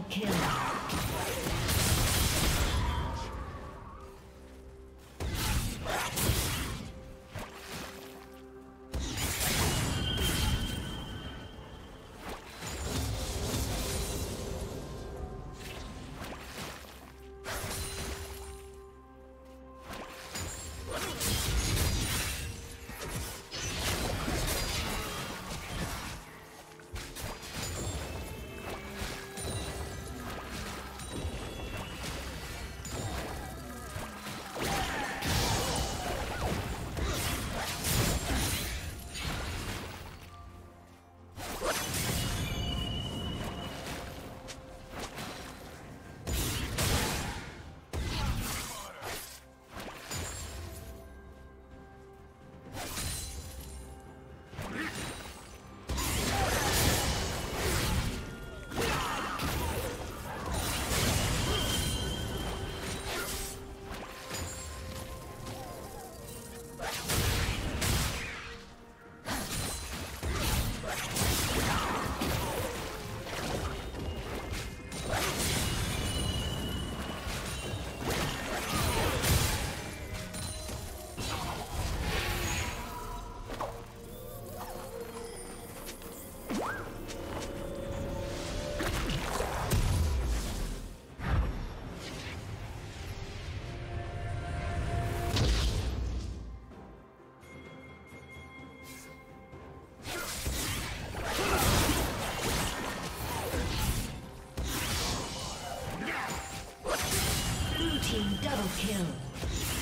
team double kill.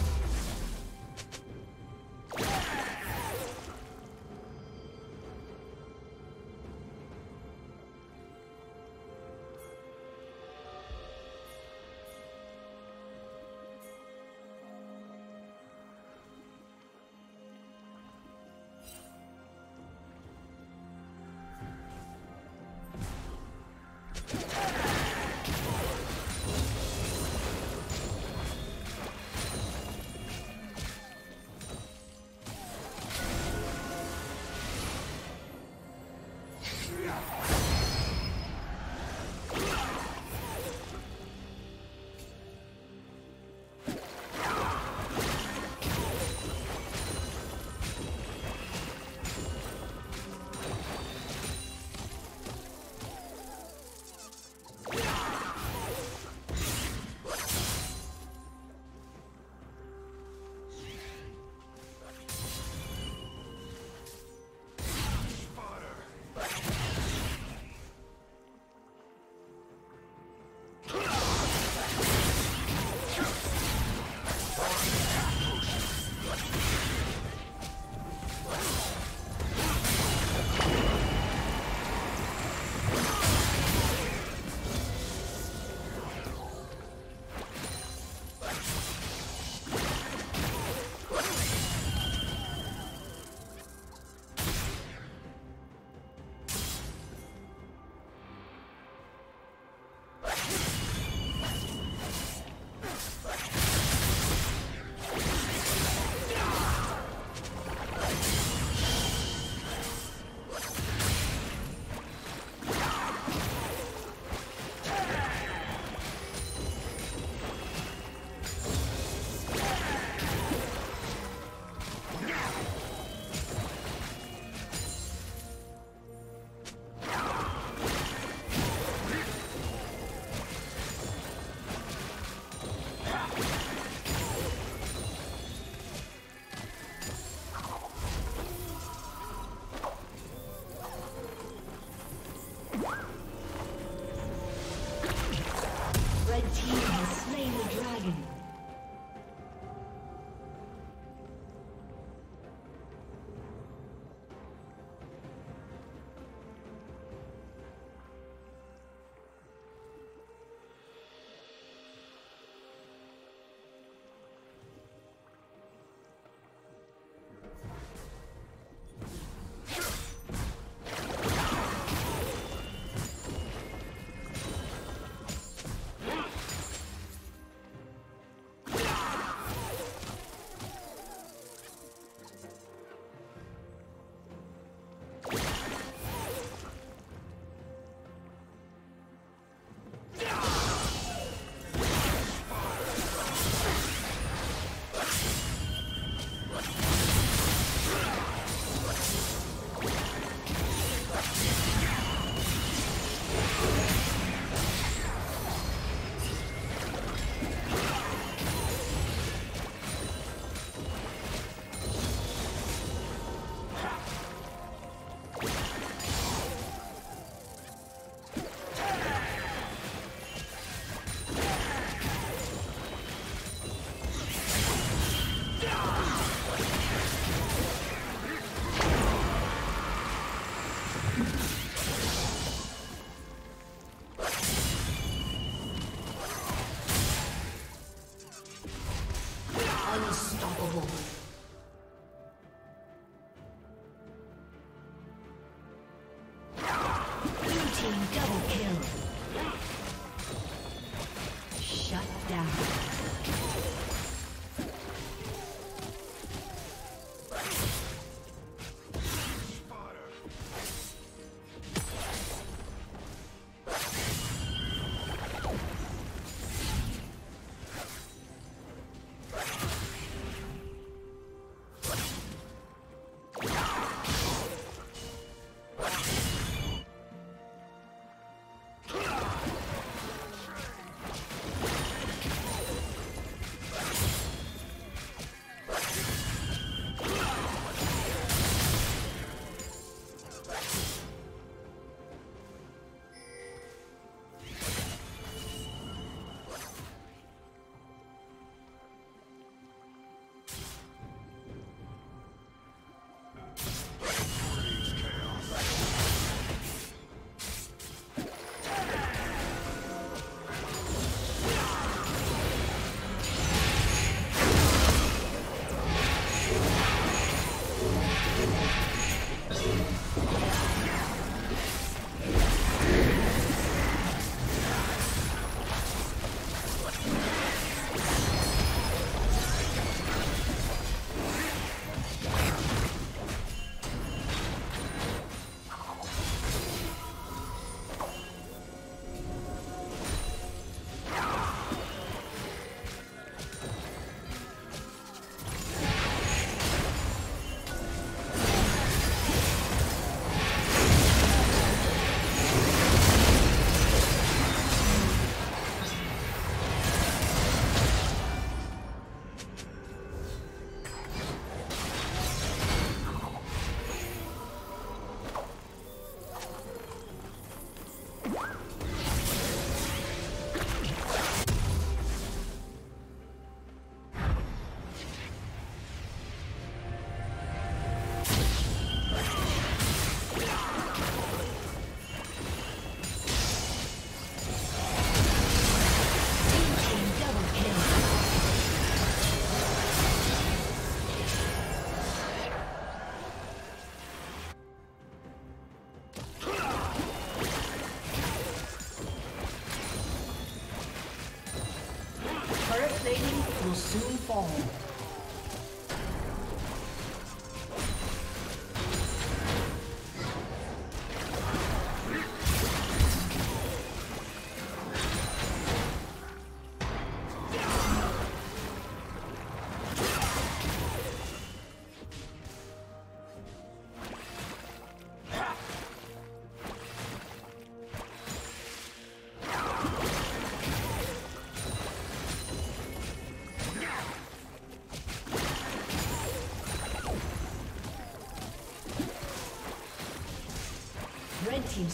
Team's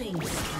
Killing spree.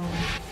Has